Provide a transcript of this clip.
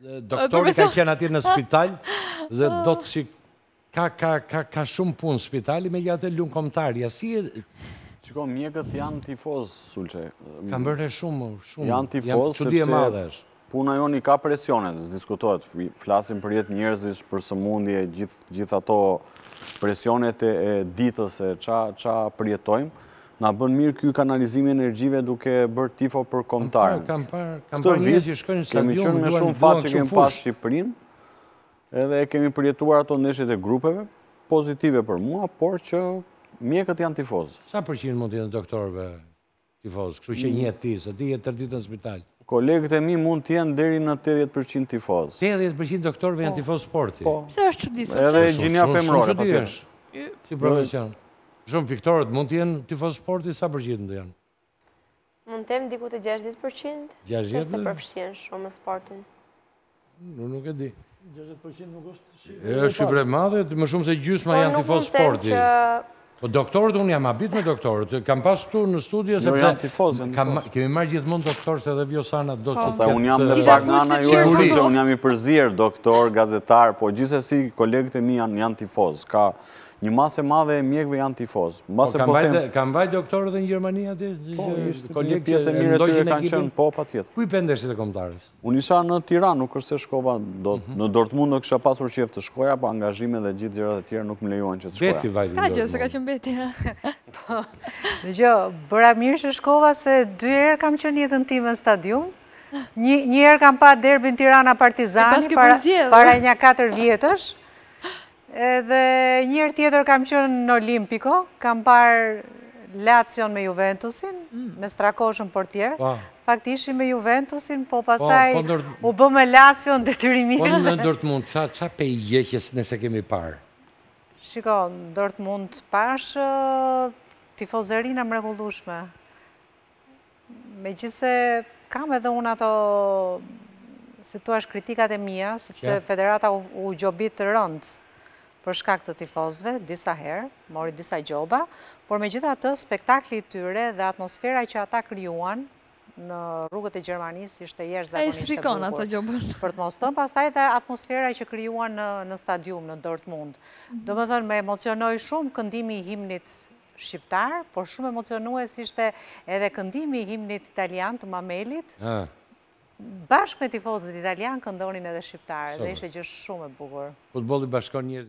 Doktori ka qenë atje në spital dhe do të shik... Ka, ka, ka, ka shumë punë spitali, megjithatë luan kombëtarja. Si e... Shiko, mjekët janë tifozë, Sulçe. Kam bërë shumë, shumë. Janë tifozë, sepse puna jonë i ka presionet, s'diskutohet. Flasim për jetë njerëzish, për sëmundje, gjithë ato presionet e ditës e ça përjetojmë. Na bën mirë ky kanalizimi i energjive duke bërë tifo për kombëtaren. Kam parë, kam parë njerëz që shkojnë në stadium, kemi qenë me shumë fat që kemi pas Shqipërinë. Edhe kemi përjetuar ato ndeshjet e grupeve pozitive për mua, por që mjekët janë tifozë. Sa përqind mund të jenë doktorëve tifozë, kështu që njeh ti, se ti je tërë ditën në spital? Kolegët e mi mund të jenë deri në tetëdhjetë përqind tifozë. Tetëdhjetë përqind doktorëve janë tifozë sporti? Po. Pse është çuditshëm? Edhe gjinia femërore. Shumë çudi është. Si profesion. Shumë piktorët mund të jenë tifozë sporti, sa përqind mund të jenë? Mund të jenë diku te gjashtëdhjetë përqind, se s'e përfshijnë shumë në sportin. Unë nuk e di. Gjashtëdhjetë përqind nuk është shifër e madhe. Është shifër e madhe, më shumë se gjysma janë tifozë sporti. Po nuk mund të them që... Po doktorët, unë jam habit me doktorët, kam pas këtu në studio, sepse... Jo, janë tifozë, janë tifozë. Kemi marrë gjithmonë doktorë, se edhe Vjosana do që... Asa, unë jam dhe pak nga në jurë, si që unë jam i përzier, doktor, gazetar, po gjithsesi kolegët e mi janë tifozë, ka Një masë e madhe e mjekëve janë tifozë. Mbase po them. Po kanë vaj doktorët në Gjermani atje? Po, ishte një pjesë e mirë e tyre kanë qenë, po patjetër. Ku i pe ndeshjet e kombëtares? Unë isha në Tiranë, nuk është se shkova dot. Mhm. Në Dortmund do kisha pasur qejf të shkoja, po angazhime dhe gjithë gjërat e tjera nuk më lejuan që të shkoja. Beti vajti. S'ka gjë, se ka qenë Beti. Po. Dgjë, bëra mirë që shkova se dy herë kam qenë në jetën tim në stadium. Një herë kam pa derbin Tirana Partizani para nja 4 vjetësh. Edhe një herë tjetër kam qenë në Olimpiko, kam parë Lacion me Juventusin, mm. me Strakoshën portier. Po. Fakt ishim me Juventusin, po, po pastaj u bë me Lacion detyrimisht. Po në Dortmund, ça ça pe i gjëqes nëse kemi parë? Shiko, Dortmund pashë tifozerinë e mrekullueshme. Megjithëse kam edhe unë ato, si t'u thuash kritikat e mia, sepse federata u gjobit rëndë për shkak të tifozëve, disa herë, mori disa gjoba, por megjithatë spektakli i tyre dhe atmosfera që ata krijuan në rrugët e Gjermanisë, ishte jashtëzakonisht e bukur. Për të mos thënë, pastaj dhe atmosfera që krijuan në stadium, në Dortmund. Domethënë, më emocionoi shumë këndimi i himnit shqiptar, por shumë emocionues ishte edhe këndimi i himnit italian të Mamelit. Bashkë me tifozët italianë këndonin edhe shqiptarët dhe ishte gjë shumë e bukur. Futbolli bashkon njerëzit.